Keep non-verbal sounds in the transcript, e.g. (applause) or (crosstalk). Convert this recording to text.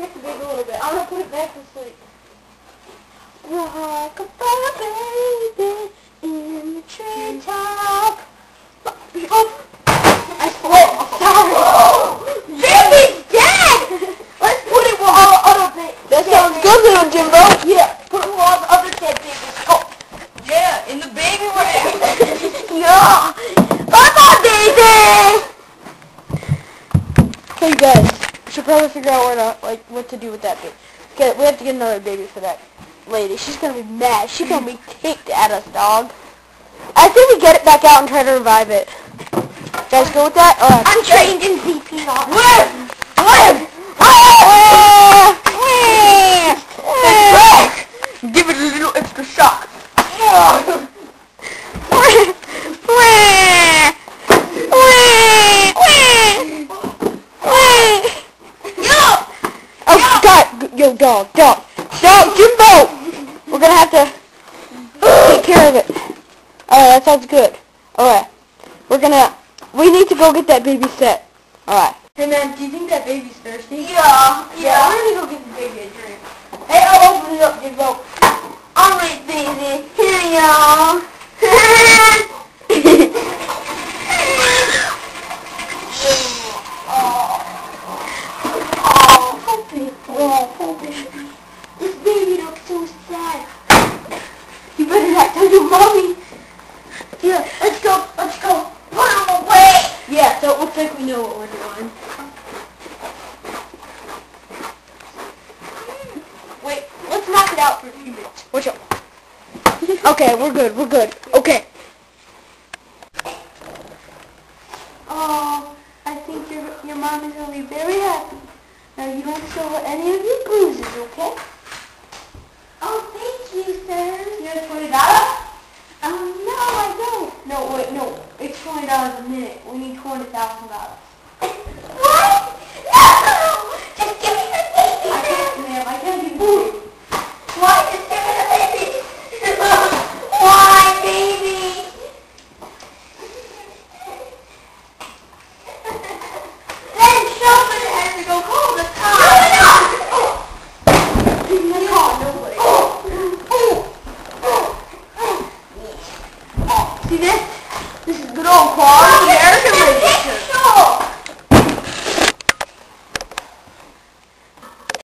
get the a little bit. I'm gonna put it back to sleep. Rock a baby in the treetop. Oh, I slipped. Sorry. Jimmy's dead. Let's put it all the other. That sounds good, little Jimbo. Yeah. Put it all the other dead babies go. Yeah, in the baby room. (laughs) yeah. Baby. Hey guys probably figure out where to, uh, like, what to do with that baby. Get, we have to get another baby for that lady. She's gonna be mad. She's gonna be kicked at us, dog. I think we get it back out and try to revive it. Guys, go with that? Alright. I'm trained in CPR. Where? Where? Give it a little extra shock. Oh, God. Yo, dog, dog. Dog, Jimbo! We're gonna have to take care of it. Alright, that sounds good. Alright. We're gonna... We need to go get that baby set. Alright. Hey, man, do you think that baby's thirsty? Yeah, Yeah, we're gonna go get the baby a drink. Hey, I'll open it up, Jimbo. Okay, we're good, we're good. Okay. Oh, I think your, your mom is going to be very happy. Now you don't show her any of your bruises, okay? Oh, thank you, sir. You have $20? Um, no, I don't. No, wait, no. It's $20 a minute. We need $20,000. See